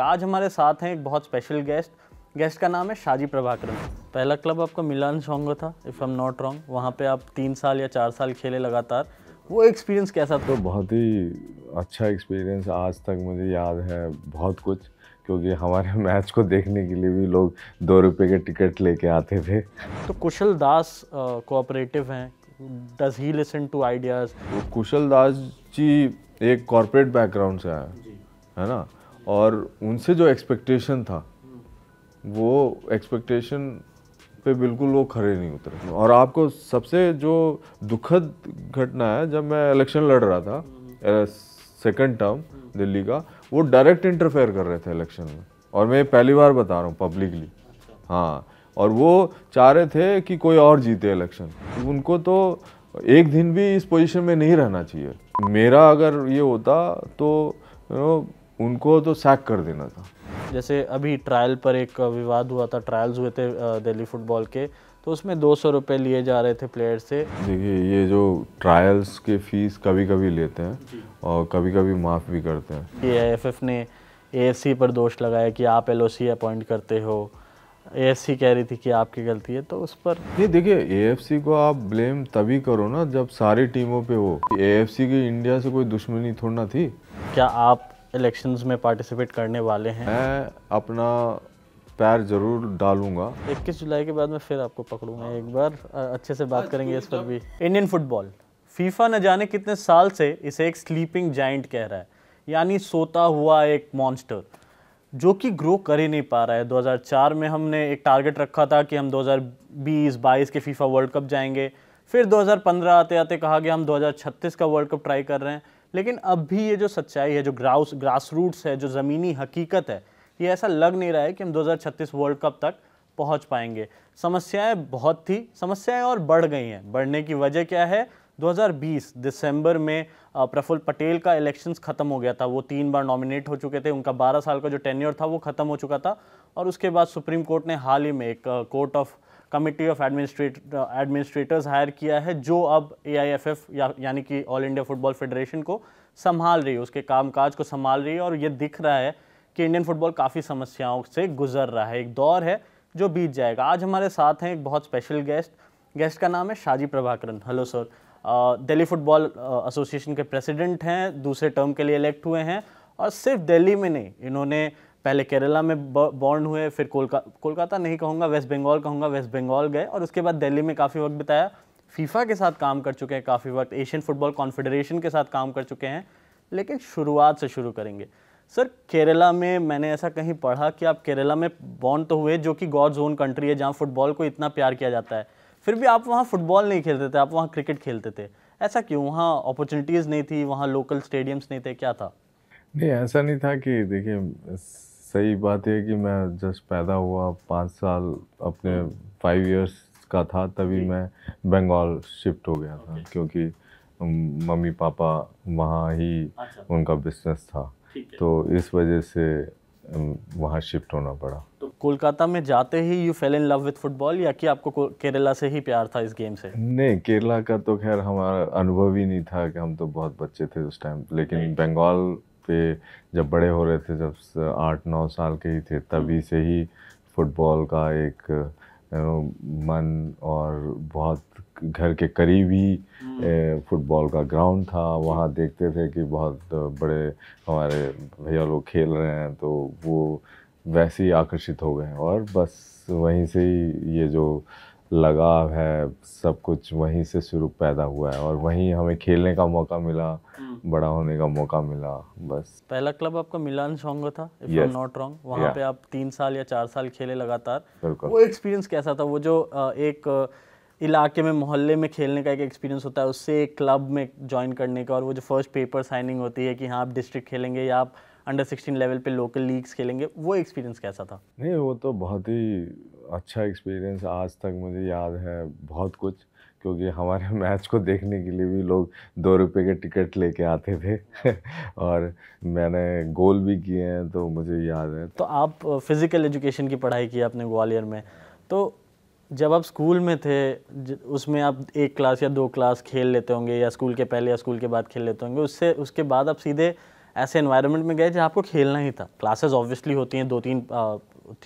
आज हमारे साथ हैं एक बहुत स्पेशल गेस्ट गेस्ट का नाम है शाजी प्रभाकरन। पहला क्लब आपका मिलान शोंगो था इफ़ एम नॉट रॉन्ग वहाँ पे आप तीन साल या चार साल खेले लगातार। वो एक्सपीरियंस कैसा था? तो बहुत ही अच्छा एक्सपीरियंस आज तक मुझे याद है बहुत कुछ क्योंकि हमारे मैच को देखने के लिए भी लोग दो रुपए के टिकट लेके आते थे। तो कुशल दास कोऑपरेटिव हैं। Does he listen to ideas Kushal Das ji एक कॉरपोरेट बैकग्राउंड से आया है ना? और उनसे जो एक्सपेक्टेशन था वो एक्सपेक्टेशन पे बिल्कुल वो खड़े नहीं उतरे। और आपको सबसे जो दुखद घटना है जब मैं इलेक्शन लड़ रहा था सेकंड टर्म दिल्ली का वो डायरेक्ट इंटरफेयर कर रहे थे इलेक्शन में। और मैं पहली बार बता रहा हूँ पब्लिकली हाँ और वो चाह रहे थे कि कोई और जीते इलेक्शन उनको तो एक दिन भी इस पोजीशन में नहीं रहना चाहिए। मेरा अगर ये होता तो यू नो उनको तो सैक कर देना था। जैसे अभी ट्रायल पर एक विवाद हुआ था ट्रायल्स हुए थे दिल्ली फुटबॉल के तो उसमें दो सौ रुपये लिए जा रहे थे प्लेयर से। देखिए ये जो ट्रायल्स के फ़ीस कभी कभी लेते हैं और कभी कभी माफ़ भी करते हैं। ए एफ़ एफ़ ने ए पर दोष लगाया कि आप एलओसी अपॉइंट करते हो। ए कह रही थी कि आपकी गलती है तो उस पर नहीं देखिए ए को आप ब्लेम तभी करो ना जब सारी टीमों पे हो। ए की इंडिया से कोई दुश्मनी थोड़ी ना थी। क्या आप इलेक्शंस में पार्टिसिपेट करने वाले हैं। मैं अपना पैर ज़रूर डालूँगा। 21 जुलाई के बाद मैं फिर आपको पकड़ूँगा। एक बार अच्छे से बात करेंगे इस पर भी। इंडियन फुटबॉल फीफा न जाने कितने साल से इसे एक स्लीपिंग जाइंट कह रहा है। यानी सोता हुआ एक मॉन्स्टर जो कि ग्रो कर ही नहीं पा रहा है। 2004 में हमने एक टारगेट रखा था कि हम 2020-22 के फीफा वर्ल्ड कप जाएँगे। फिर 2015 आते आते कहा गया हम 2036 का वर्ल्ड कप ट्राई कर रहे हैं। लेकिन अब भी ये जो सच्चाई है, जो ग्राउस ग्रास रूट्स है, जो ज़मीनी हकीकत है, ये ऐसा लग नहीं रहा है कि हम 2036 वर्ल्ड कप तक पहुँच पाएँगे। समस्याएँ बहुत थी, समस्याएँ और बढ़ गई हैं। बढ़ने की वजह क्या है? 2020 दिसंबर में प्रफुल्ल पटेल का इलेक्शंस ख़त्म हो गया था। वो तीन बार नॉमिनेट हो चुके थे। उनका 12 साल का जो टेन्योर था, वो ख़त्म हो चुका था। और उसके बाद सुप्रीम कोर्ट ने हाल ही में एक court of committee of administrate administrators hire किया है जो अब ए या, यानी कि ऑल इंडिया फुटबॉल फेडरेशन को संभाल रही है उसके कामकाज को संभाल रही है और ये दिख रहा है कि इंडियन फुटबॉल काफ़ी समस्याओं से गुजर रहा है। एक दौर है जो बीत जाएगा। आज हमारे साथ हैं एक बहुत स्पेशल गेस्ट गेस्ट का नाम है Shaji Prabhakaran. Hello sir Delhi football association के प्रेसिडेंट हैं दूसरे टर्म के लिए इलेक्ट हुए हैं और सिर्फ़ दिल्ली में नहीं इन्होंने पहले केरला में बॉर्न हुए, फिर कोलका, कोलकाता नहीं कहूँगा वेस्ट बंगाल कहूँगा वेस्ट बंगाल गए, और उसके बाद दिल्ली में काफ़ी वक्त बिताया। फीफा के साथ काम कर चुके हैं काफ़ी वक्त एशियन फुटबॉल कॉन्फेडरेशन के साथ काम कर चुके हैं, लेकिन शुरुआत से शुरू करेंगे। सर, केरला में मैंने ऐसा कहीं पढ़ा कि आप केरला में बॉर्न तो हुए, जो कि गॉड जोन कंट्री है, जहाँ फुटबॉल को इतना प्यार किया जाता है। फिर भी आप वहाँ फुटबॉल नहीं खेलते थे, आप वहाँ क्रिकेट खेलते थे। ऐसा क्यों? वहाँ अपॉर्चुनिटीज़ नहीं थी, वहाँ लोकल स्टेडियम्स नहीं थे, क्या था? नहीं, ऐसा नहीं था कि, देखिए सही बात है कि मैं जस्ट पैदा हुआ पाँच साल अपने फाइव इयर्स का था तभी मैं बंगाल शिफ्ट हो गया था क्योंकि मम्मी पापा वहाँ ही अच्छा। उनका बिज़नेस था। तो इस वजह से वहाँ शिफ्ट होना पड़ा। तो कोलकाता में जाते ही you fell in love with football या कि आपको केरला से ही प्यार था इस गेम से? नहीं केरला का तो खैर हमारा अनुभव ही नहीं था कि हम तो बहुत बच्चे थे उस टाइम लेकिन बंगाल पे जब बड़े हो रहे थे जब आठ नौ साल के ही थे तभी हम्म। से ही फुटबॉल का एक मन और बहुत घर के करीब ही हम्म। फुटबॉल का ग्राउंड था वहाँ देखते थे कि बहुत बड़े हमारे भैया लोग खेल रहे हैं तो वो वैसे ही आकर्षित हो गए और बस वहीं से ही ये जो लगाव है सब कुछ वहीं से शुरू पैदा हुआ है और वहीं हमें खेलने का मौका मिला हम्म। बड़ा होने का मौका मिला बस पहला क्लब आपका मिलान शोंगो था इफ़ yes. नॉट रॉन्ग वहाँ yeah. पे आप तीन साल या चार साल खेले लगातार वो एक्सपीरियंस कैसा था वो जो एक इलाके में मोहल्ले में खेलने का एक एक्सपीरियंस होता है उससे एक क्लब में ज्वाइन करने का और वो जो फ़र्स्ट पेपर साइनिंग होती है कि हाँ आप डिस्ट्रिक्ट खेलेंगे या आप अंडर सिक्सटीन लेवल पे लोकल लीग्स खेलेंगे वो एक्सपीरियंस कैसा था? नहीं वो तो बहुत ही अच्छा एक्सपीरियंस आज तक मुझे याद है बहुत कुछ क्योंकि हमारे मैच को देखने के लिए भी लोग दो रुपये के टिकट लेके आते थे और मैंने गोल भी किए हैं तो मुझे याद है। तो आप फ़िज़िकल एजुकेशन की पढ़ाई की आपने ग्वालियर में तो जब आप स्कूल में थे उसमें आप एक क्लास या दो क्लास खेल लेते होंगे या स्कूल के पहले या स्कूल के बाद खेल लेते होंगे उससे उसके बाद आप सीधे ऐसे एनवायरनमेंट में गए जहाँ आपको खेलना ही था। क्लासेस ऑब्वियसली होती हैं दो तीन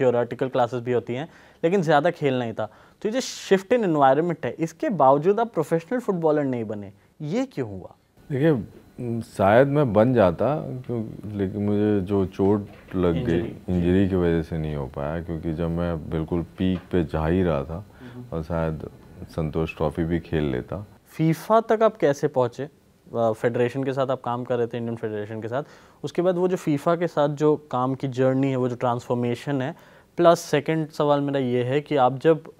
थियोरेटिकल क्लासेस भी होती हैं लेकिन ज़्यादा खेलना ही था। तो ये जो शिफ्ट इन एनवायरनमेंट है इसके बावजूद आप प्रोफेशनल फुटबॉलर नहीं बने। ये क्यों हुआ? देखिए शायद मैं बन जाता लेकिन मुझे जो चोट लग गई इंजरी की वजह से नहीं हो पाया क्योंकि जब मैं बिल्कुल पीक पे जा ही रहा था और शायद संतोष ट्रॉफी भी खेल लेता। फीफा तक आप कैसे पहुँचे? फेडरेशन के साथ आप काम कर रहे थे इंडियन फेडरेशन के साथ। उसके बाद वो जो फीफा के साथ जो काम की जर्नी है, वो जो ट्रांसफॉर्मेशन है प्लस सेकंड सवाल मेरा ये है कि आप जब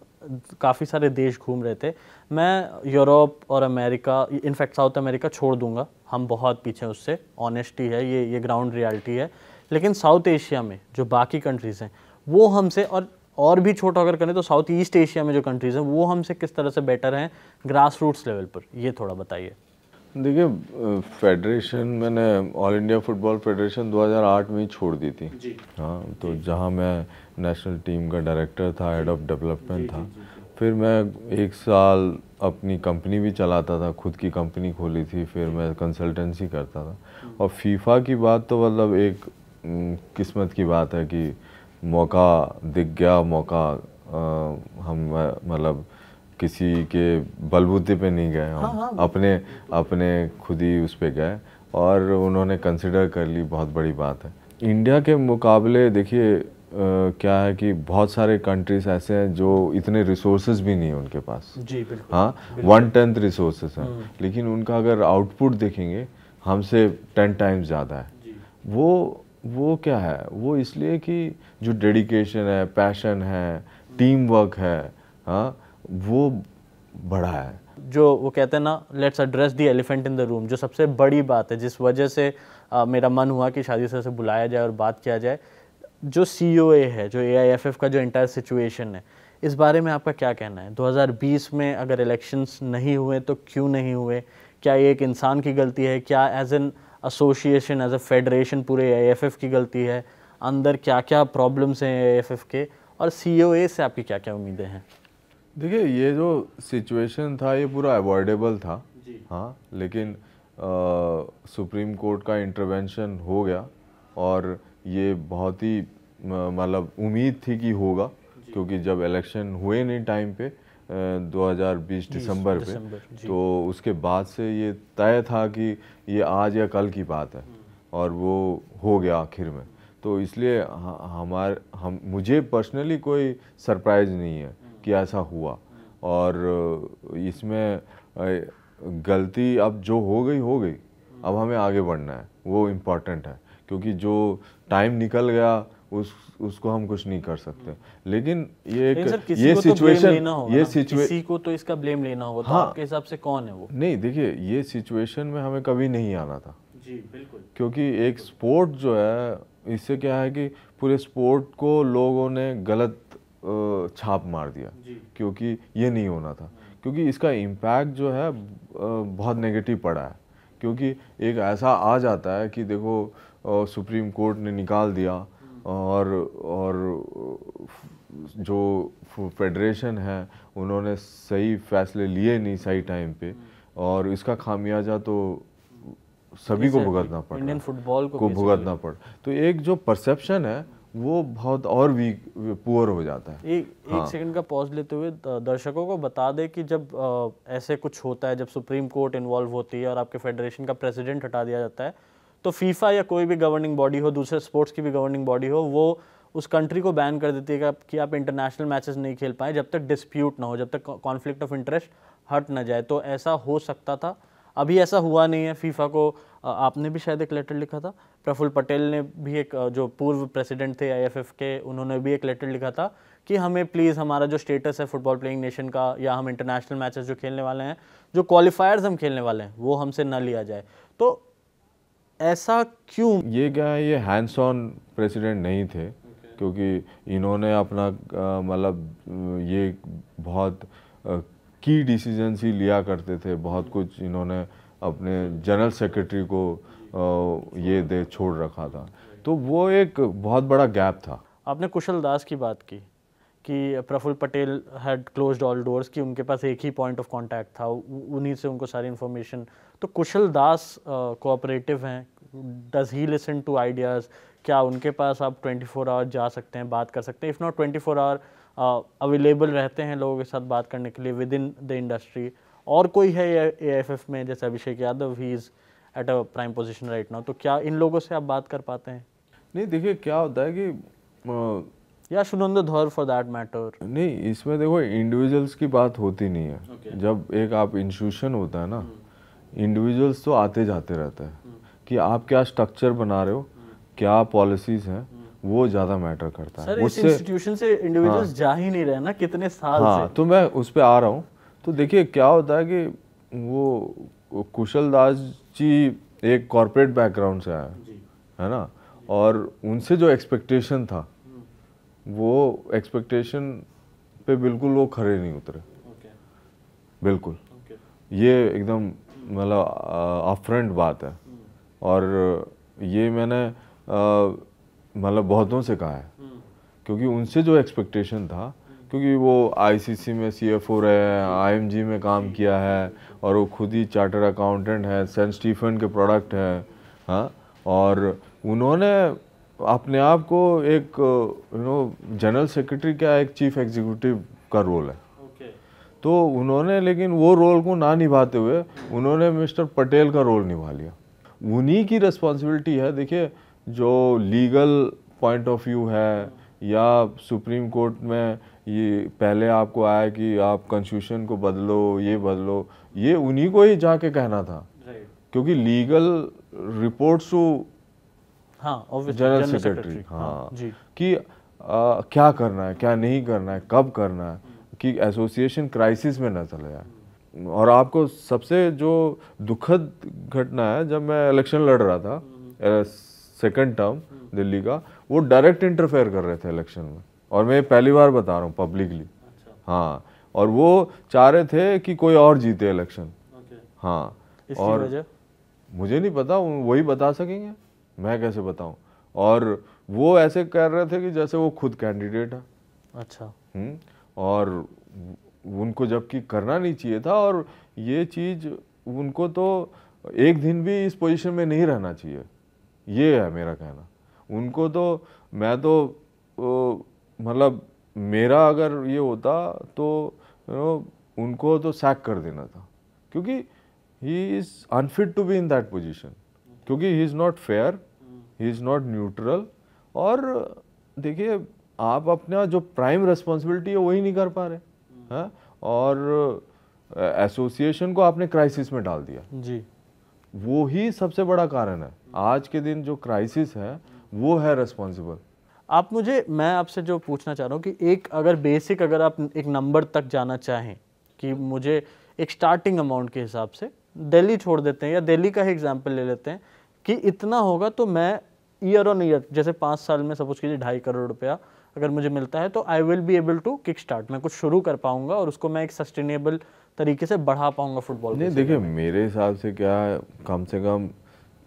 काफ़ी सारे देश घूम रहे थे, मैं यूरोप और अमेरिका इनफैक्ट साउथ अमेरिका छोड़ दूँगा। हम बहुत पीछे उससे। ऑनेस्टी है, ये ये ग्राउंड रियलिटी है। लेकिन साउथ एशिया में जो बाकी कंट्रीज़ हैं, वो हमसे और और भी छोटा अगर करें तो साउथ ईस्ट एशिया में जो कंट्रीज़ हैं, वो हमसे किस तरह से बेटर हैं? ग्रास रूट्स लेवल पर। ये थोड़ा बताइए। देखिए फेडरेशन मैंने ऑल इंडिया फुटबॉल फेडरेशन 2008 में ही छोड़ दी थी। जी। हाँ तो जहाँ मैं नेशनल टीम का डायरेक्टर था हेड ऑफ़ डेवलपमेंट था। जी, जी। फिर मैं एक साल अपनी कंपनी भी चलाता था खुद की कंपनी खोली थी फिर मैं कंसल्टेंसी करता था। और फीफा की बात तो मतलब एक किस्मत की बात है कि मौका दिख गया मौका आ, हम मतलब किसी के बलबूते पे नहीं गए हम। हाँ, हाँ, अपने अपने खुद ही उस पर गए और उन्होंने कंसिडर कर ली बहुत बड़ी बात है। इंडिया के मुकाबले देखिए क्या है कि बहुत सारे कंट्रीज़ ऐसे हैं जो इतने रिसोर्सेज भी नहीं है उनके पास। जी बिल्कुल। हाँ वन टेंथ रिसोर्सेज हैं। हम्म। लेकिन उनका अगर आउटपुट देखेंगे हमसे टेन टाइम्स ज़्यादा है। वो वो क्या है? वो इसलिए कि जो डेडिकेशन है पैशन है टीम वर्क है हाँ वो बड़ा है। जो वो कहते हैं ना let's address the elephant in the room जो सबसे बड़ी बात है जिस वजह से आ, मेरा मन हुआ कि शादी से बुलाया जाए और बात किया जाए जो सी है जो ए का जो इंटायर सिचुएशन है इस बारे में आपका क्या कहना है? 2020 में अगर इलेक्शंस नहीं हुए तो क्यों नहीं हुए? क्या ये एक इंसान की गलती है? क्या as an association as a federation पूरे एआईएफएफ की गलती है? अंदर क्या क्या प्रॉब्लम्स हैं ए के? और सीओए से आपकी क्या क्या उम्मीदें हैं? देखिए ये जो सिचुएशन था ये पूरा अवॉइडेबल था। हाँ लेकिन सुप्रीम कोर्ट का इंटरवेंशन हो गया और ये बहुत ही मतलब उम्मीद थी कि होगा क्योंकि जब इलेक्शन हुए नहीं टाइम पे आ, 2020 दिसंबर पे तो उसके बाद से ये तय था कि ये आज या कल की बात है हम्म। और वो हो गया आखिर में। तो इसलिए हमारे हम मुझे पर्सनली कोई सरप्राइज़ नहीं है। कि ऐसा हुआ। और इसमें गलती अब जो हो गई हो गई। अब हमें आगे बढ़ना है। वो इंपॉर्टेंट है। क्योंकि जो टाइम निकल गया उस उसको हम कुछ नहीं कर सकते। लेकिन ये एक ये सिचुएशन तो ये सिचुएशन को तो इसका ब्लेम लेना होगा। तो हाँ, तो आपके हिसाब से कौन है वो? नहीं देखिए ये सिचुएशन में हमें कभी नहीं आना था। जी बिल्कुल। क्योंकि एक स्पोर्ट जो है इससे क्या है कि पूरे स्पोर्ट को लोगों ने गलत छाप मार दिया क्योंकि ये नहीं होना था। क्योंकि इसका इम्पैक्ट जो है बहुत नेगेटिव पड़ा है। क्योंकि एक ऐसा आ जाता है कि देखो सुप्रीम कोर्ट ने निकाल दिया और और जो फेडरेशन है उन्होंने सही फैसले लिए नहीं सही टाइम पे और इसका खामियाजा तो सभी को भुगतना पड़ा इंडियन फुटबॉल को, को भुगतना पड़ा तो एक जो परसेप्शन है वो बहुत और वीक पुअर हो जाता है। एक हाँ। एक सेकंड का पॉज लेते हुए दर्शकों को बता दे कि जब आ, ऐसे कुछ होता है जब सुप्रीम कोर्ट इन्वॉल्व होती है और आपके फेडरेशन का प्रेसिडेंट हटा दिया जाता है तो फीफा या कोई भी गवर्निंग बॉडी हो दूसरे स्पोर्ट्स की भी गवर्निंग बॉडी हो वो उस कंट्री को बैन कर देती है कि आप इंटरनेशनल मैचेस नहीं खेल पाए जब तक डिस्प्यूट ना हो जब तक कॉन्फ्लिक्ट ऑफ़ इंटरेस्ट हट ना जाए। तो ऐसा हो सकता था। अभी ऐसा हुआ नहीं है। फीफा को आपने भी शायद एक लेटर लिखा था। प्रफुल्ल पटेल ने भी एक जो पूर्व प्रेसिडेंट थे आईएफएफ के उन्होंने भी एक लेटर लिखा था कि हमें प्लीज़ हमारा जो स्टेटस है फुटबॉल प्लेइंग नेशन का या हम इंटरनेशनल मैचेस जो खेलने वाले हैं जो क्वालिफायर्स हम खेलने वाले हैं वो हमसे न लिया जाए। तो ऐसा क्यों? ये क्या है ये हैंड्स ऑन प्रेसिडेंट नहीं थे okay. क्योंकि इन्होंने अपना मतलब ये बहुत की डिसीज़न ही लिया करते थे। बहुत कुछ इन्होंने अपने जनरल सेक्रेटरी को ये दे छोड़ रखा था। तो वो एक बहुत बड़ा गैप था। आपने कुशल दास की बात की कि Praful Patel had closed all doors कि उनके पास एक ही पॉइंट ऑफ़ कांटेक्ट था उन्हीं से उनको सारी इन्फॉर्मेशन तो कुशल दास कोऑपरेटिव हैं। Does he listen to ideas क्या उनके पास आप 24 फोर आवर जा सकते हैं, बात कर सकते हैं? If not 24 four hour available रहते हैं लोगों के साथ बात करने के लिए विद इन द इंडस्ट्री और कोई है ए एफ़ एफ़ में, जैसे Abhishek Yadav he is at a prime position right now तो क्या इन लोगों से आप बात कर पाते हैं? नहीं देखिए क्या होता है कि या Sunando Dhar for that matter नहीं इसमें देखो इंडिविजुअल्स की बात होती नहीं है। Okay. जब एक आप इंस्टीट्यूशन होता है ना इंडिविजुअल्स तो आते जाते रहते हैं कि आप क्या स्ट्रक्चर बना रहे हो क्या पॉलिसीज़ हैं वो ज़्यादा मैटर करता है। इस इंस्टीट्यूशन से इंडिविजुअल्स हाँ, जा ही नहीं रहे ना कितने साल हाँ से। तो मैं उस पर आ रहा हूँ। तो देखिए क्या होता है कि वो कुशल दास जी एक कॉरपोरेट बैकग्राउंड से आया है ना? और उनसे जो एक्सपेक्टेशन था वो एक्सपेक्टेशन पे बिल्कुल वो खड़े नहीं उतरे। बिल्कुल। ये एकदम मतलब अपफ्रंट बात है। और ये मैंने मतलब बहुतों से कहा है। क्योंकि उनसे जो एक्सपेक्टेशन था क्योंकि वो आईसीसी में सीएफओ रहे हैं आईएमजी में काम किया है और वो खुद ही चार्टर अकाउंटेंट हैं सेंट स्टीफन के प्रोडक्ट हैं हाँ? और उन्होंने अपने आप को एक यू नो जनरल सेक्रेटरी का एक चीफ एग्जीक्यूटिव का रोल है। ओके तो उन्होंने लेकिन वो रोल को ना निभाते हुए उन्होंने मिस्टर पटेल का रोल निभा लिया। उन्हीं की रिस्पॉन्सिबिलिटी है देखिए जो लीगल पॉइंट ऑफ़ व्यू है या सुप्रीम कोर्ट में ये पहले आपको आया कि आप कॉन्स्टिट्यूशन को बदलो ये बदलो ये उन्हीं को ही जाके कहना था। क्योंकि लीगल रिपोर्ट्स टू हाँ जनरल सेक्रेटरी हाँ। कि आ, क्या करना है क्या नहीं करना है कब करना है कि एसोसिएशन क्राइसिस में न चले जाए और आपको सबसे जो दुखद घटना है जब मैं इलेक्शन लड़ रहा था सेकंड टर्म दिल्ली का वो डायरेक्ट इंटरफेयर कर रहे थे इलेक्शन में। और मैं पहली बार बता रहा हूँ पब्लिकली अच्छा हाँ और वो चाह रहे थे कि कोई और जीते इलेक्शन हाँ और मुझे नहीं पता वही बता सकेंगे? मैं कैसे बताऊँ? और वो ऐसे कर रहे थे कि जैसे वो खुद कैंडिडेट है। अच्छा। हम्म, और उनको जबकि करना नहीं चाहिए था और ये चीज़ उनको तो एक दिन भी इस पोजीशन में नहीं रहना चाहिए। ये है मेरा कहना। उनको तो मैं तो मतलब मेरा अगर ये होता तो यू नो उनको तो सैक कर देना था। क्योंकि he is unfit to be in that position क्योंकि he is not fair he is not neutral और देखिए आप अपना जो प्राइम रिस्पॉन्सिबिलिटी है वही नहीं कर पा रहे। हैं? और एसोसिएशन को आपने क्राइसिस में डाल दिया। जी। वो ही सबसे बड़ा कारण है। आज के दिन जो क्राइसिस है वो है रिस्पॉन्सिबल आप मुझे मैं आपसे जो पूछना चाह रहा हूँ कि एक अगर बेसिक अगर आप एक नंबर तक जाना चाहें कि मुझे एक स्टार्टिंग अमाउंट के हिसाब से दिल्ली छोड़ देते हैं या दिल्ली का ही एग्ज़ाम्पल ले लेते हैं कि इतना होगा तो मैं ईयर ऑन ईयर जैसे पाँच साल में सपोज़ कीजिए ढाई करोड़ रुपया अगर मुझे मिलता है तो I will be able to kick start मैं कुछ शुरू कर पाऊँगा और उसको मैं एक सस्टेनेबल तरीके से बढ़ा पाऊँगा फुटबॉल नहीं देखिए मेरे हिसाब से क्या है कम से कम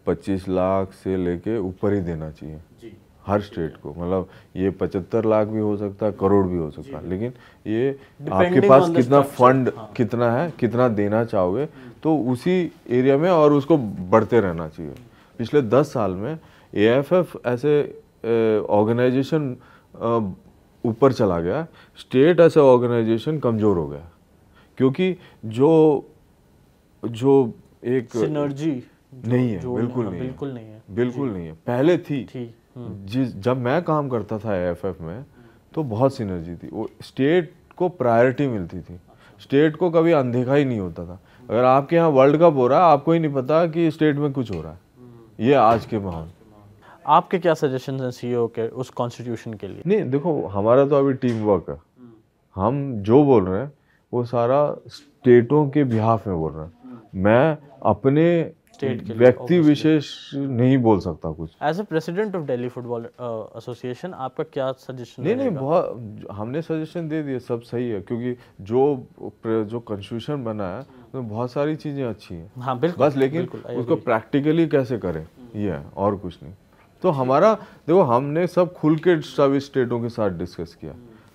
25 लाख से लेके ऊपर ही देना चाहिए। हर स्टेट को मतलब ये 75 लाख भी हो सकता है करोड़ भी हो सकता है लेकिन ये आपके पास कितना फंड हाँ। कितना है कितना देना चाहोगे तो उसी एरिया में और उसको बढ़ते रहना चाहिए। पिछले 10 साल में एएफएफ ऐसे ऑर्गेनाइजेशन ऊपर चला गया स्टेट ऐसे ऑर्गेनाइजेशन कमज़ोर हो गया क्योंकि जो जो एक सिनर्जी नहीं है बिल्कुल नहीं है बिल्कुल नहीं है। बिल्कुल नहीं है पहले थी। ठीक जिस जब मैं काम करता था एएफएफ में तो बहुत सिनर्जी थी। वो स्टेट को प्रायोरिटी मिलती थी। स्टेट को कभी अनदेखा ही नहीं होता था। अगर आपके यहाँ वर्ल्ड कप हो रहा है आपको ही नहीं पता कि स्टेट में कुछ हो रहा है। ये आज के माहौल। आपके क्या सजेशन हैं सीईओ के उस कॉन्स्टिट्यूशन के लिए? नहीं देखो हमारा तो अभी टीम वर्क है। हम जो बोल रहे हैं वो सारा स्टेटों के बिहाफ में बोल रहे हैं। मैं अपने State के व्यक्ति विशेष नहीं बोल सकता कुछ। As a president of Delhi football association आपका क्या सजेशन नहीं नहीं बहुत हमने सजेशन दे दिए सब सही है क्योंकि जो जो कॉन्स्टिट्यूशन बना है उसमें बहुत सारी चीज़ें अच्छी हैं। हाँ बिल्कुल बस लेकिन बिल्कुल, उसको प्रैक्टिकली कैसे करें ये है और कुछ नहीं। तो हमारा देखो हमने सब खुल के सभी स्टेटों के साथ डिस्कस किया।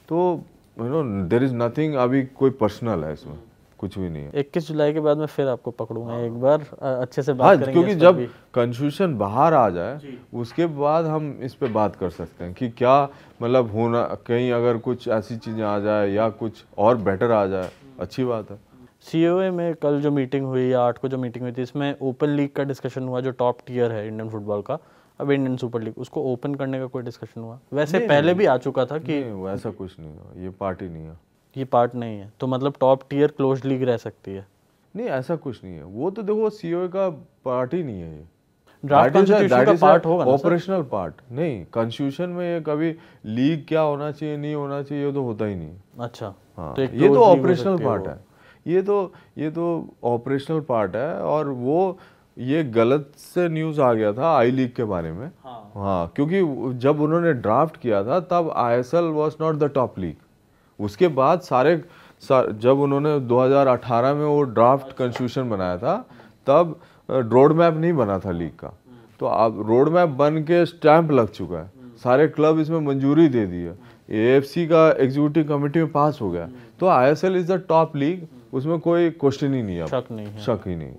तो you know there is nothing अभी कोई पर्सनल है इसमें। कुछ भी नहीं है। इक्कीस जुलाई के बाद मैं फिर आपको पकड़ूँगा एक बार अच्छे से हाँ बात करेंगे क्योंकि जब भी। कंफ्यूजन बाहर आ जाए उसके बाद हम इस पे बात कर सकते हैं कि क्या मतलब होना कहीं अगर कुछ ऐसी चीज़ें आ जाए या कुछ और बेटर आ जाए अच्छी बात है। सीओए में कल जो मीटिंग हुई या आठ को जो मीटिंग हुई थी इसमें ओपन लीग का डिस्कशन हुआ जो टॉप टीयर है इंडियन फुटबॉल का। अब इंडियन सुपर लीग उसको ओपन करने का कोई डिस्कशन हुआ? वैसे पहले भी आ चुका था कि वैसा कुछ नहीं हुआ ये पार्टी नहीं है। ये पार्ट नहीं है। तो मतलब टॉप टियर क्लोज लीग रह सकती है। नहीं ऐसा कुछ नहीं है। वो तो देखो सीओ का पार्ट ही नहीं है ये। ड्राफ्ट कॉन्स्टिट्यूशन का पार्ट होगा ऑपरेशनल पार्ट नहीं कॉन्स्टिट्यूशन में ये कभी लीग क्या होना चाहिए नहीं होना चाहिए ये तो होता ही नहीं। अच्छा हाँ तो एक ये तो ऑपरेशनल पार्ट है ये तो ये तो ऑपरेशनल पार्ट है और वो ये गलत से न्यूज़ आ गया था आई लीग के बारे में। हाँ। हाँ क्योंकि जब उन्होंने ड्राफ्ट किया था तब I S L was not the top league उसके बाद सारे जब उन्होंने 2018 में वो ड्राफ्ट कॉन्स्टिट्यूशन बनाया था तब रोड मैप नहीं बना था लीग का। तो अब रोड मैप बन के स्टैंप लग चुका है। सारे क्लब इसमें मंजूरी दे दी है। एएफसी का एग्जीक्यूटिव कमेटी में पास हो गया। तो ISL is the top league उसमें कोई क्वेश्चन ही नहीं है शक नहीं है। शक ही नहीं।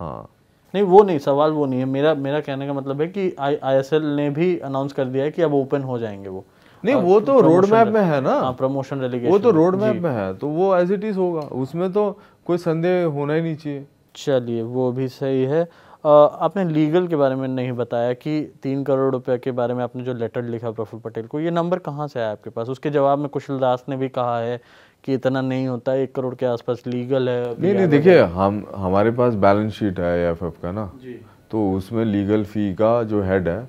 हाँ। नहीं वो नहीं सवाल वो नहीं है। मेरा मेरा कहने का मतलब है कि आई आईएसएल ने भी अनाउंस कर दिया है कि अब ओपन हो जाएँगे वो। नहीं वो तो रोड मैप में है ना। हाँ प्रमोशन रेलिगेशन वो तो रोड मैप में है तो वो एज इट इज़ होगा। उसमें तो कोई संदेह होना ही नहीं चाहिए। चलिए वो भी सही है। आपने लीगल के बारे में नहीं बताया कि तीन करोड़ रुपए के बारे में आपने जो लेटर लिखा प्रफुल्ल पटेल को ये नंबर कहाँ से आया आपके पास? उसके जवाब में कुशल दास ने भी कहा है कि इतना नहीं होता एक करोड़ के आसपास लीगल है नहीं नहीं देखिए हम हमारे पास बैलेंस शीट है एएफएफ का ना। जी। तो उसमें लीगल फ़ी का जो हेड है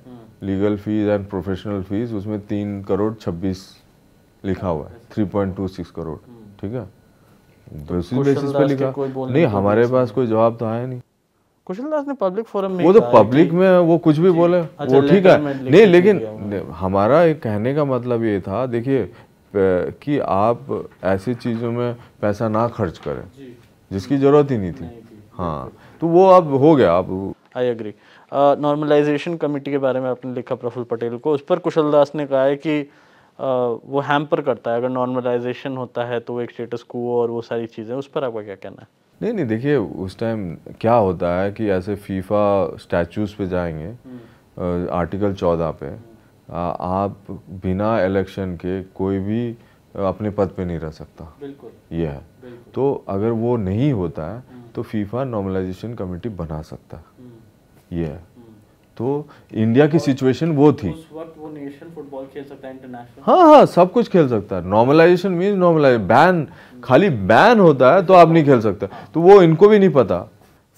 legal fees and professional fees उसमें तीन करोड़ छब्बीस लिखा हुआ है three point two six crore ठीक है? तो उसी बेसिस पे लिखा। नहीं हमारे पास कोई जवाब तो आया नहीं। कुशल दास ने पब्लिक फोरम में वो तो पब्लिक में वो कुछ भी बोले अच्छा, वो ठीक है। नहीं लेकिन हमारा एक कहने का मतलब ये था देखिए कि आप ऐसी चीज़ों में पैसा ना खर्च करें जिसकी ज़रूरत ही नहीं थी। हाँ तो वो अब हो गया अब आई एग्री नॉर्मलाइजेशन कमेटी के बारे में आपने लिखा प्रफुल्ल पटेल को। उस पर कुशल दास ने कहा है कि अ, वो हैम्पर करता है। अगर नॉर्मलाइजेशन होता है तो एक स्टेटस को और वो सारी चीज़ें। उस पर आपका क्या कहना है? नहीं नहीं देखिए उस टाइम क्या होता है कि ऐसे फीफा स्टैचूज पे जाएँगे आर्टिकल चौदह पे आ, आप बिना इलेक्शन के कोई भी अपने पद पे नहीं रह सकता। बिल्कुल। ये है। तो अगर वो नहीं होता है तो फीफा नॉर्मलाइजेशन कमेटी बना सकता है। ये है तो इंडिया की सिचुएशन वो थी। उस वक्त वो नेशन फुटबॉल खेल सकता है इंटरनेशनल हाँ हाँ सब कुछ खेल सकता है। नॉर्मलाइजेशन मीन नॉर्मलाइज बैन खाली बैन होता है तो आप नहीं खेल सकते। तो वो इनको भी नहीं पता।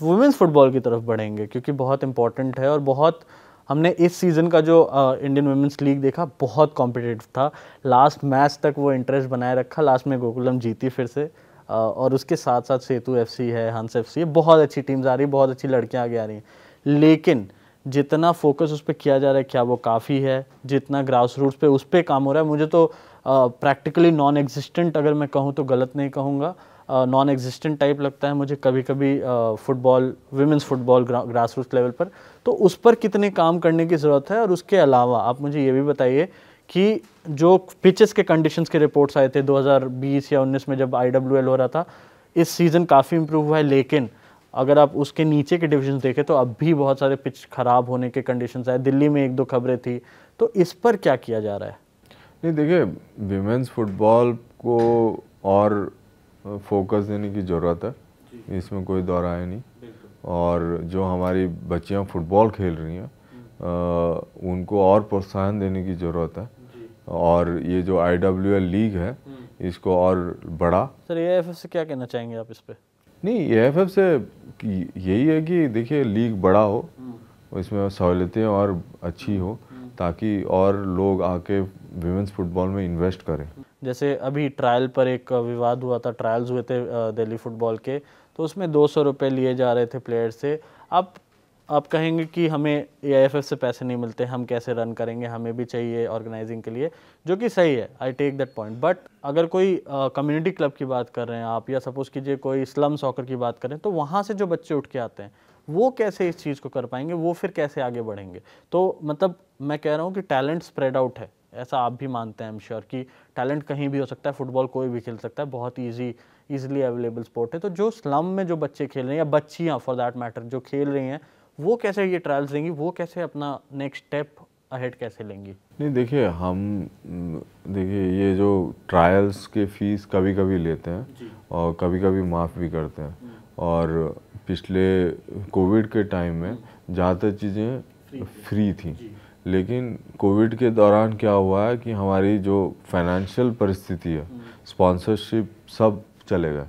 वुमेंस फुटबॉल की तरफ़ बढ़ेंगे क्योंकि बहुत इंपॉर्टेंट है और बहुत हमने इस सीज़न का जो इंडियन वुमेंस लीग देखा बहुत कॉम्पिटेटिव था। लास्ट मैच तक वो इंटरेस्ट बनाए रखा। लास्ट में गोकुलम जीती फिर से। अ, और उसके साथ साथ सेतु एफसी है हंस एफसी है। बहुत अच्छी टीम्स आ रही है बहुत अच्छी लड़कियाँ आगे आ रही हैं। लेकिन जितना फोकस उस पर किया जा रहा है, क्या वो काफ़ी है? जितना ग्रास रूट्स पे उस पर काम हो रहा है, मुझे तो प्रैक्टिकली नॉन एग्जिस्टेंट अगर मैं कहूँ तो गलत नहीं कहूँगा। नॉन एग्जिस्टेंट टाइप लगता है मुझे कभी कभी football women's football grass root level पर। तो उस पर कितने काम करने की ज़रूरत है और उसके अलावा आप मुझे ये भी बताइए कि जो पिचेस के कंडीशंस के रिपोर्ट्स आए थे 2020 या 19 में जब आईडब्ल्यूएल हो रहा था, इस सीज़न काफ़ी इम्प्रूव हुआ है, लेकिन अगर आप उसके नीचे के डिविजन देखें तो अब भी बहुत सारे पिच खराब होने के कंडीशन आए दिल्ली में एक दो खबरें थी। तो इस पर क्या किया जा रहा है? नहीं देखिए विमेंस फुटबॉल को और फोकस देने की ज़रूरत है। इसमें कोई दौर है नहीं। और जो हमारी बच्चियाँ फुटबॉल खेल रही हैं उनको और प्रोत्साहन देने की ज़रूरत है। और ये जो आईडब्ल्यूएल लीग है इसको और बड़ा सर ए से क्या कहना चाहेंगे आप इस पर नहीं ए से यही है कि देखिए लीग बड़ा हो इसमें सहूलियतें और अच्छी हो ताकि और लोग आके विमेंस फुटबॉल में इन्वेस्ट करें। जैसे अभी ट्रायल पर एक विवाद हुआ था ट्रायल्स हुए थे दिल्ली फुटबॉल के तो उसमें दो सौ रुपये लिए जा रहे थे प्लेयर से। आप आप कहेंगे कि हमें एआईएफएफ से पैसे नहीं मिलते, हम कैसे रन करेंगे, हमें भी चाहिए ऑर्गेनाइजिंग के लिए, जो कि सही है I take that point but अगर कोई कम्युनिटी क्लब की बात कर रहे हैं आप, या सपोज़ कीजिए कोई स्लम सॉकर की बात करें तो वहाँ से जो बच्चे उठ के आते हैं, वो कैसे इस चीज़ को कर पाएँगे, वो फिर कैसे आगे बढ़ेंगे? तो मतलब मैं कह रहा हूँ कि टैलेंट स्प्रेड आउट है, ऐसा आप भी मानते हैं एम श्योर कि टैलेंट कहीं भी हो सकता है फुटबॉल कोई भी खेल सकता है, बहुत ईजी ईजिली अवेलेबल स्पोर्ट है। तो जो स्लम में जो बच्चे खेल रहे हैं, या बच्चियाँ फॉर दैट मैटर जो खेल रही हैं वो कैसे ये ट्रायल्स लेंगी वो कैसे अपना नेक्स्ट स्टेप अहेड कैसे लेंगी नहीं देखिए हम देखिए ये जो ट्रायल्स के फ़ीस कभी कभी लेते हैं और कभी कभी माफ़ भी करते हैं। और पिछले कोविड के टाइम में ज़्यादातर चीज़ें फ्री थी लेकिन कोविड के दौरान क्या हुआ है कि हमारी जो फाइनेंशियल परिस्थिति है स्पॉन्सरशिप हम्म। सब चले गए।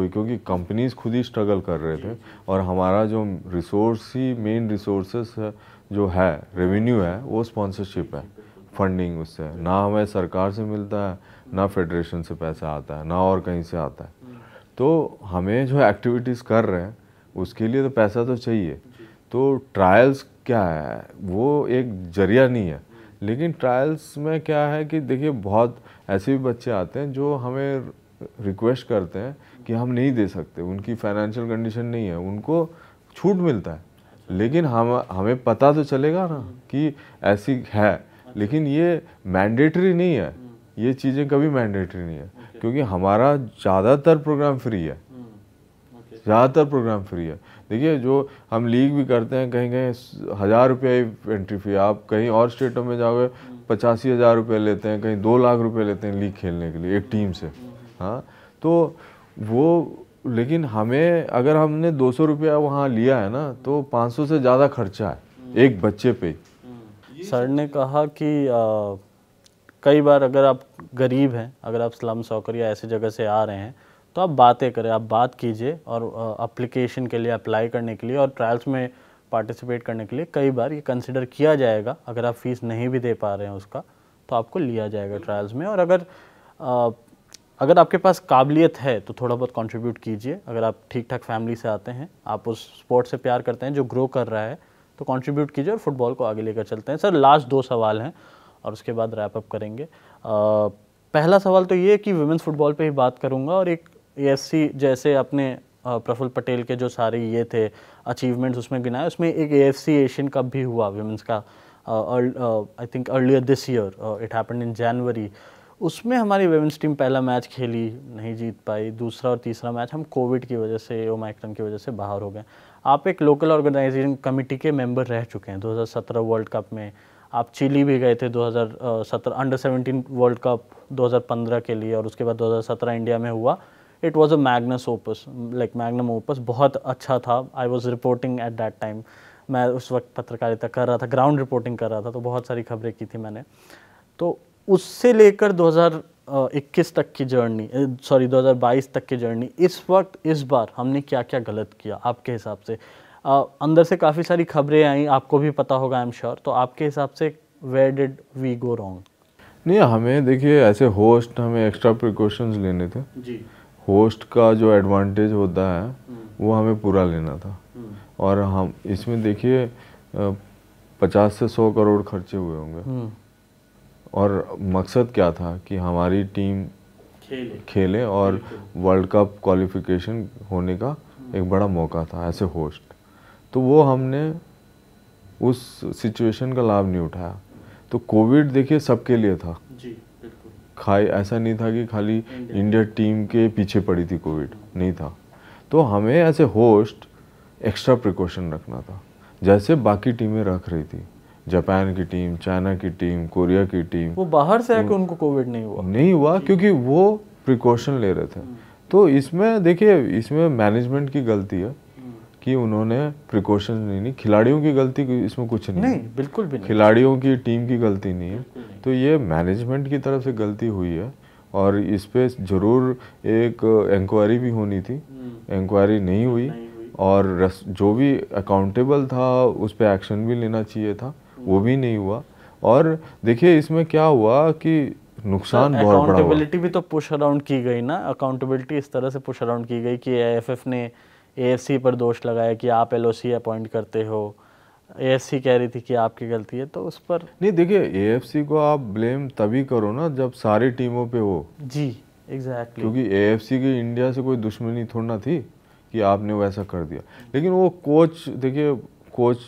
कोई क्योंकि कंपनीज़ खुद ही स्ट्रगल कर रहे थे और हमारा जो रिसोर्स ही मेन रिसोर्सेस जो है रेवेन्यू है, वो स्पॉन्सरशिप है फंडिंग उससे ना हमें सरकार से मिलता है, ना फेडरेशन से पैसा आता है, ना और कहीं से आता है। तो हमें जो एक्टिविटीज़ कर रहे हैं, उसके लिए तो पैसा तो चाहिए। तो ट्रायल्स क्या है, वो एक ज़रिया नहीं है। लेकिन ट्रायल्स में क्या है कि देखिए, बहुत ऐसे भी बच्चे आते हैं जो हमें रिक्वेस्ट करते हैं कि हम नहीं दे सकते उनकी फाइनेंशियल कंडीशन नहीं है उनको छूट मिलता है। लेकिन हम हमें पता तो चलेगा ना कि ऐसी है लेकिन ये मैंडेटरी नहीं है। ये चीज़ें कभी मैंडेटरी नहीं है क्योंकि हमारा ज़्यादातर प्रोग्राम फ्री है। ज़्यादातर प्रोग्राम फ्री है। देखिए जो हम लीग भी करते हैं कहीं कहीं हज़ार रुपये ही एंट्री फ़ी आप कहीं और स्टेटों में जाओगे पचासी हज़ार रुपये लेते हैं कहीं दो लाख रुपये लेते हैं लीग खेलने के लिए एक टीम से। हाँ तो वो लेकिन हमें अगर हमने दो सौ रुपया वहाँ लिया है ना तो पाँच सौ से ज़्यादा खर्चा है एक बच्चे पे। सर ने कहा कि आ, कई बार अगर आप गरीब हैं अगर आप स्लम सॉकर या ऐसी जगह से आ रहे हैं तो आप बातें करें आप बात कीजिए और अप्लीकेशन के लिए अप्लाई करने के लिए और ट्रायल्स में पार्टिसिपेट करने के लिए कई बार ये कंसिडर किया जाएगा। अगर आप फ़ीस नहीं भी दे पा रहे हैं उसका तो आपको लिया जाएगा ट्रायल्स में। और अगर आ, अगर आपके पास काबिलियत है तो थोड़ा बहुत कंट्रीब्यूट कीजिए। अगर आप ठीक ठाक फैमिली से आते हैं आप उस स्पोर्ट से प्यार करते हैं जो ग्रो कर रहा है तो कंट्रीब्यूट कीजिए और फुटबॉल को आगे लेकर चलते हैं। सर लास्ट दो सवाल हैं और उसके बाद रैप अप करेंगे। आ, पहला सवाल तो ये कि वुमेंस फुटबॉल पे ही बात करूँगा और एक ए जैसे अपने प्रफुल्ल पटेल के जो सारे ये थे अचीवमेंट्स उसमें गिनाए उसमें एक ए एशियन कप भी हुआ वुमेंस का I think earlier this year it happen in January उसमें हमारी वुमेंस टीम पहला मैच खेली, नहीं जीत पाई। दूसरा और तीसरा मैच हम कोविड की वजह से ओमाइक्रन की वजह से बाहर हो गए। आप एक लोकल ऑर्गेनाइजेशन कमेटी के मेंबर रह चुके हैं 2017 वर्ल्ड कप में। आप चिली भी गए थे 2017 अंडर 17 वर्ल्ड कप 2015 के लिए और उसके बाद 2017 इंडिया में हुआ। It was a magnus opus like magnum opus बहुत अच्छा था। I was reporting at that time मैं उस वक्त पत्रकारिता कर रहा था ग्राउंड रिपोर्टिंग कर रहा था तो बहुत सारी खबरें की थी मैंने। तो उससे लेकर 2021 तक की जर्नी सॉरी 2022 तक की जर्नी इस वक्त इस बार हमने क्या क्या गलत किया आपके हिसाब से uh, अंदर से काफ़ी सारी खबरें आई आपको भी पता होगा आई एम श्योर तो आपके हिसाब से where did we go wrong नहीं हमें देखिए ऐसे होस्ट हमें एक्स्ट्रा प्रिकॉशंस लेने थे जी होस्ट का जो एडवांटेज होता है हम्म। वो हमें पूरा लेना था हम्म। और हम इसमें देखिए पचास से सौ करोड़ खर्चे हुए होंगे हम्म। और मकसद क्या था कि हमारी टीम खेले, खेले और वर्ल्ड कप क्वालिफिकेशन होने का एक बड़ा मौका था ऐसे होस्ट तो वो हमने उस सिचुएशन का लाभ नहीं उठाया। तो कोविड देखिए सबके लिए था। जी खाई ऐसा नहीं था कि खाली इंडिया टीम के पीछे पड़ी थी कोविड नहीं था। तो हमें ऐसे होस्ट एक्स्ट्रा प्रिकॉशन रखना था। जैसे बाकी टीमें रख रही थी। जापान की टीम चाइना की टीम कोरिया की टीम। वो बाहर से आके उनको कोविड नहीं हुआ। नहीं हुआ क्योंकि वो प्रिकॉशन ले रहे थे। तो इसमें देखिए इसमें मैनेजमेंट की गलती है कि उन्होंने प्रिकॉशन नहीं ली खिलाड़ियों की गलती इसमें कुछ नहीं। नहीं बिल्कुल भी नहीं। खिलाड़ियों की टीम की गलती नहीं है। तो ये मैनेजमेंट की तरफ़ से गलती हुई है और इस पर ज़रूर एक इंक्वायरी भी होनी थी। इंक्वायरी हम्म। नहीं हुई और जो भी अकाउंटेबल था उस पर एक्शन भी लेना चाहिए था। वो भी नहीं हुआ। और देखिए इसमें क्या हुआ कि नुकसान बहुत बड़ा अकाउंटेबिलिटी भी तो पुश अराउंड की गई ना। अकाउंटेबिलिटी इस तरह से पुश अराउंड की गई कि एएफएफ ने एएफसी पर दोष लगाया कि आप एलओसी अपॉइंट करते हो। एएफसी कह रही थी कि आपकी गलती है तो उस पर नहीं देखिए एएफसी को आप ब्लेम तभी करो ना जब सारी टीमों पे हो। जी एग्जैक्टली exactly. क्योंकि एएफसी की इंडिया से कोई दुश्मनी थोड़ी ना थी कि आपने वैसा कर दिया। लेकिन वो कोच देखिए कोच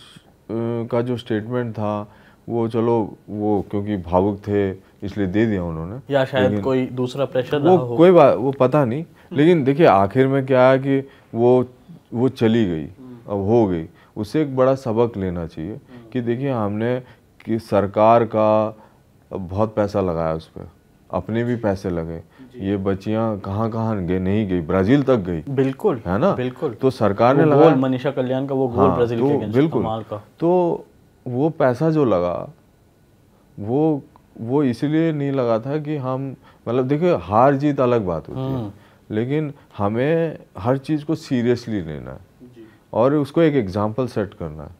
का जो स्टेटमेंट था वो चलो वो क्योंकि भावुक थे इसलिए दे दिया उन्होंने। या शायद कोई दूसरा प्रेशर वो हो। कोई बात वो पता नहीं। लेकिन देखिए आखिर में क्या है कि वो वो चली गई। अब हो गई। उससे एक बड़ा सबक लेना चाहिए कि देखिए हमने कि सरकार का बहुत पैसा लगाया उस पर अपने भी पैसे लगे। ये बच्चियाँ कहाँ कहाँ गए नहीं गई ब्राज़ील तक गई। बिल्कुल है ना? बिल्कुल। तो सरकार ने लगा मनीषा कल्याण का वो गोल हाँ, ब्राज़ील तो के बिल्कुल। का। तो वो पैसा जो लगा वो वो इसलिए नहीं लगा था कि हम मतलब देखिए हार जीत अलग बात होती हम्म। है लेकिन हमें हर चीज़ को सीरियसली लेना है। और उसको एक एग्ज़ाम्पल सेट करना है।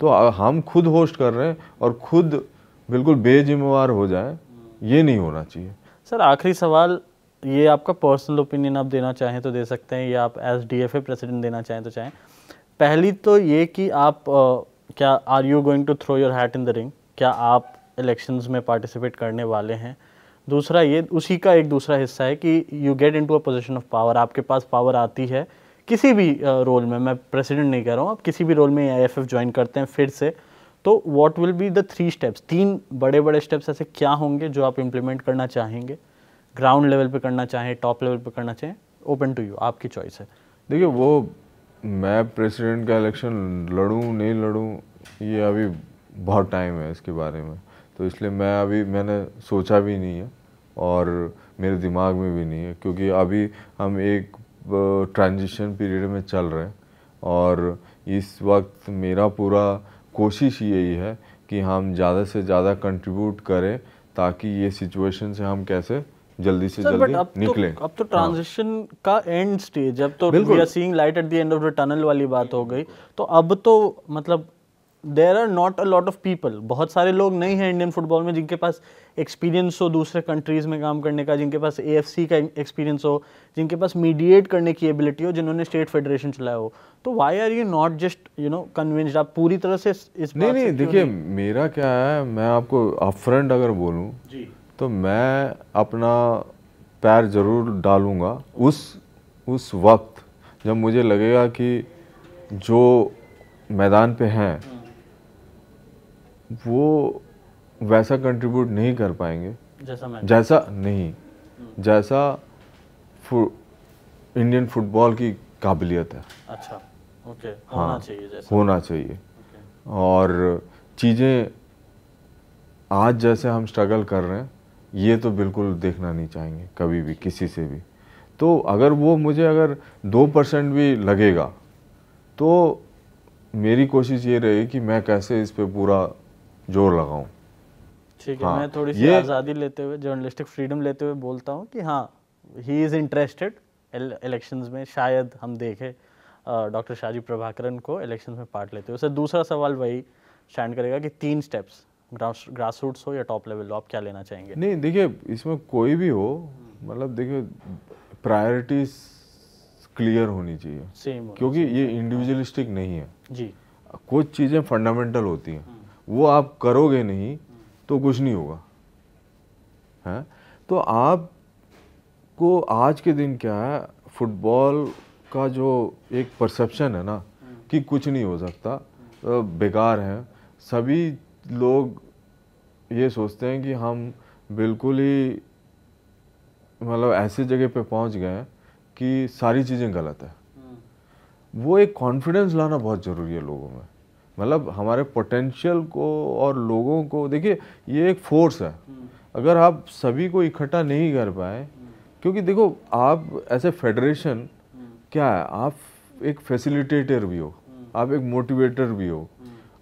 तो हम खुद होस्ट कर रहे हैं और खुद बिल्कुल बेजिम्मेवार हो जाए ये नहीं होना चाहिए। सर आखिरी सवाल ये आपका पर्सनल ओपिनियन आप देना चाहें तो दे सकते हैं या आप as D F A president देना चाहें तो चाहें। पहली तो ये कि आप अ, क्या are you going to throw your hat in the ring क्या आप इलेक्शंस में पार्टिसिपेट करने वाले हैं? दूसरा ये उसी का एक दूसरा हिस्सा है कि you get into a position of power आपके पास पावर आती है किसी भी रोल में। मैं प्रेसिडेंट नहीं कह रहा हूँ आप किसी भी रोल में आई एफ़ एफ़ ज्वाइन करते हैं फिर से। तो what will be the three steps तीन बड़े बड़े स्टेप्स ऐसे क्या होंगे जो आप इम्प्लीमेंट करना चाहेंगे? ग्राउंड लेवल पे करना चाहें टॉप लेवल पे करना चाहें ओपन टू यू आपकी चॉइस है। देखिए, वो मैं प्रेसिडेंट का इलेक्शन लड़ूं, नहीं लड़ूं, ये अभी बहुत टाइम है इसके बारे में। तो इसलिए मैं अभी, मैंने सोचा भी नहीं है और मेरे दिमाग में भी नहीं है, क्योंकि अभी हम एक ट्रांजिशन पीरियड में चल रहे हैं और इस वक्त मेरा पूरा कोशिश यही है कि हम ज़्यादा से ज़्यादा कंट्रीब्यूट करें ताकि ये सिचुएशन से हम कैसे जल्दी से जल्दी अब तो अब तो ट्रांजिशन का एंड स्टेज अब तो we are seeing light at the end of the tunnel वाली बात हो गई। तो अब तो मतलब there are not a lot of people बहुत सारे लोग नहीं हैं इंडियन फुटबॉल में जिनके पास एक्सपीरियंस हो दूसरे कंट्रीज़ में काम करने का जिनके पास एएफसी का एक्सपीरियंस हो जिनके पास मीडिएट करने की एबिलिटी हो जिन्होंने स्टेट फेडरेशन चलाया हो। तो why are you not just you know convinced आप पूरी तरह से इस इस नहीं नहीं देखिए मेरा क्या है मैं आपको अपफ्रंट अगर बोलूँ जी। तो मैं अपना पैर ज़रूर डालूँगा उस उस वक्त जब मुझे लगेगा कि जो मैदान पे हैं वो वैसा कंट्रीब्यूट नहीं कर पाएँगे। जैसा मैं जैसा नहीं। जैसा फु, इंडियन फुटबॉल की काबिलियत है। अच्छा ओके हाँ। होना चाहिए जैसा। होना चाहिए। और चीज़ें आज जैसे हम स्ट्रगल कर रहे हैं ये तो बिल्कुल देखना नहीं चाहेंगे कभी भी किसी से भी। तो अगर वो मुझे अगर दो परसेंट भी लगेगा तो मेरी कोशिश ये रहेगी कि मैं कैसे इस पर पूरा ज़ोर लगाऊँ। ठीक है हाँ, मैं थोड़ी सी आज़ादी लेते हुए जर्नलिस्टिक फ्रीडम लेते हुए बोलता हूँ कि हाँ ही इज़ इंटरेस्टेड इलेक्शंस में शायद हम देखें डॉक्टर शाजी प्रभाकरन को इलेक्शन में पार्ट लेते हुए। सर दूसरा सवाल वही स्टैंड करेगा कि तीन स्टेप्स ग्रास रूट्स हो या टॉप लेवल हो आप क्या लेना चाहेंगे? नहीं देखिए इसमें कोई भी हो मतलब देखिए प्रायोरिटीज क्लियर होनी चाहिए। सेम क्योंकि ये इंडिविजुअलिस्टिक नहीं है। जी। कुछ चीज़ें फंडामेंटल होती हैं। वो आप करोगे नहीं तो कुछ नहीं होगा। है? तो आप को आज के दिन क्या है फुटबॉल का जो एक परसेप्शन है ना कि कुछ नहीं हो सकता बेकार है। सभी लोग ये सोचते हैं कि हम बिल्कुल ही मतलब ऐसी जगह पे पहुँच गए कि सारी चीज़ें गलत है। वो एक कॉन्फिडेंस लाना बहुत ज़रूरी है लोगों में। मतलब हमारे पोटेंशियल को और लोगों को, देखिए, ये एक फोर्स है। अगर आप सभी को इकट्ठा नहीं कर पाए, क्योंकि देखो, आप ऐसे फेडरेशन क्या है, आप एक फैसिलिटेटर भी हो, आप एक मोटिवेटर भी हो।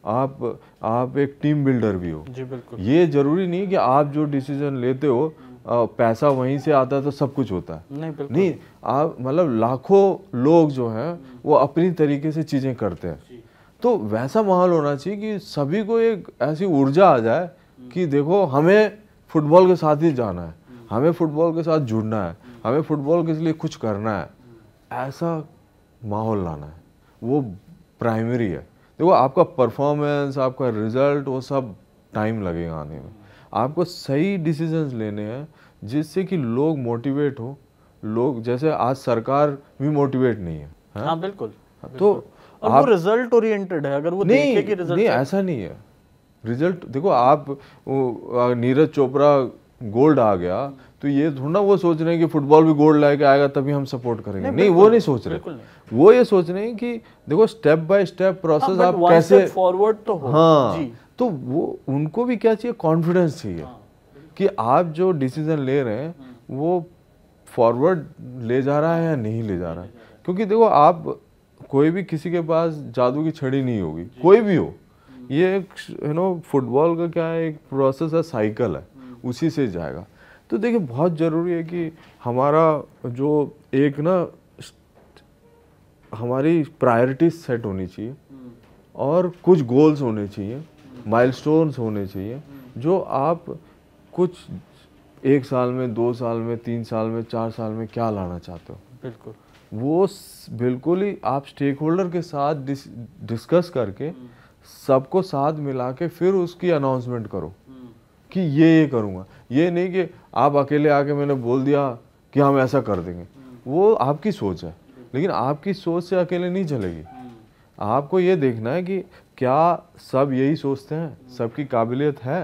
आप आप एक टीम बिल्डर भी हो। जी बिल्कुल। ये ज़रूरी नहीं कि आप जो डिसीज़न लेते हो पैसा वहीं से आता है तो सब कुछ होता है। नहीं बिल्कुल। नहीं आप मतलब लाखों लोग जो हैं वो अपनी तरीके से चीज़ें करते हैं। तो वैसा माहौल होना चाहिए कि सभी को एक ऐसी ऊर्जा आ जाए कि देखो हमें फुटबॉल के साथ ही जाना है हमें फुटबॉल के साथ जुड़ना है हमें फुटबॉल के लिए कुछ करना है। ऐसा माहौल लाना है। वो प्राइमरी है। देखो आपका परफॉर्मेंस आपका रिज़ल्ट वो सब टाइम लगेगा आने में। आपको सही डिसीजंस लेने हैं जिससे कि लोग मोटिवेट हो। लोग जैसे आज सरकार भी मोटिवेट नहीं है हाँ? बिल्कुल तो और वो रिज़ल्ट ओरिएंटेड है अगर वो नहीं, देखे कि रिज़ल्ट नहीं ऐसा नहीं है। रिज़ल्ट देखो आप नीरज चोपड़ा गोल्ड आ गया तो ये थोड़ा वो सोच रहे हैं कि फुटबॉल भी गोल्ड लाके आएगा तभी हम सपोर्ट करेंगे। नहीं, नहीं वो नहीं सोच रहे। नहीं। वो ये सोच रहे हैं कि देखो स्टेप बाय स्टेप प्रोसेस आप कैसे फॉरवर्ड तो हो। हाँ जी। तो वो उनको भी क्या चाहिए? कॉन्फिडेंस चाहिए। हाँ। कि आप जो डिसीज़न ले रहे हैं वो फॉरवर्ड ले जा रहा है या नहीं ले जा रहा है? क्योंकि देखो आप कोई भी किसी के पास जादू की छड़ी नहीं होगी। कोई भी हो। ये एक यू नो फुटबॉल का क्या है? एक प्रोसेस है साइकिल है। उसी से जाएगा। तो देखिए बहुत ज़रूरी है कि हमारा जो एक ना हमारी प्रायोरिटीज सेट होनी चाहिए और कुछ गोल्स होने चाहिए माइलस्टोन्स होने चाहिए जो आप कुछ एक साल में दो साल में तीन साल में चार साल में क्या लाना चाहते हो? बिल्कुल। वो बिल्कुल ही आप स्टेक होल्डर के साथ डिस, डिस्कस करके सबको साथ मिला के फिर उसकी अनाउंसमेंट करो कि ये ये करूँगा। ये नहीं कि आप अकेले आके मैंने बोल दिया कि हम ऐसा कर देंगे। वो आपकी सोच है, लेकिन आपकी सोच से अकेले नहीं चलेगी। आपको ये देखना है कि क्या सब यही सोचते हैं, सबकी काबिलियत है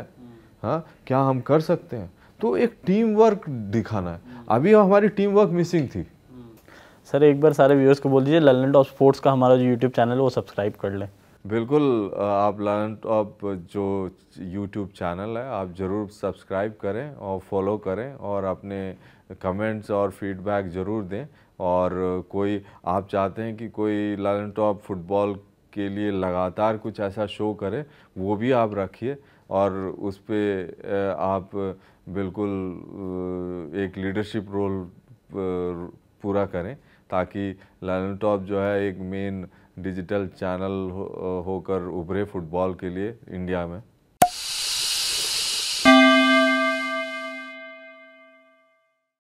हाँ क्या हम कर सकते हैं? तो एक टीम वर्क दिखाना है। अभी हमारी टीम वर्क मिसिंग थी। सर, एक बार सारे व्यूअर्स को बोल दीजिए ललन टॉप स्पोर्ट्स का हमारा जो यूट्यूब चैनल है, वो सब्सक्राइब कर लें। बिल्कुल आप ललन टॉप जो यूट्यूब चैनल है, आप ज़रूर सब्सक्राइब करें और फॉलो करें और अपने कमेंट्स और फीडबैक ज़रूर दें। और कोई, आप चाहते हैं कि कोई ललन टॉप फुटबॉल के लिए लगातार कुछ ऐसा शो करें, वो भी आप रखिए। और उस पर आप बिल्कुल एक लीडरशिप रोल पूरा करें, ताकि लालन टॉप जो है एक मेन डिजिटल चैनल हो, होकर उभरे फुटबॉल के लिए इंडिया में।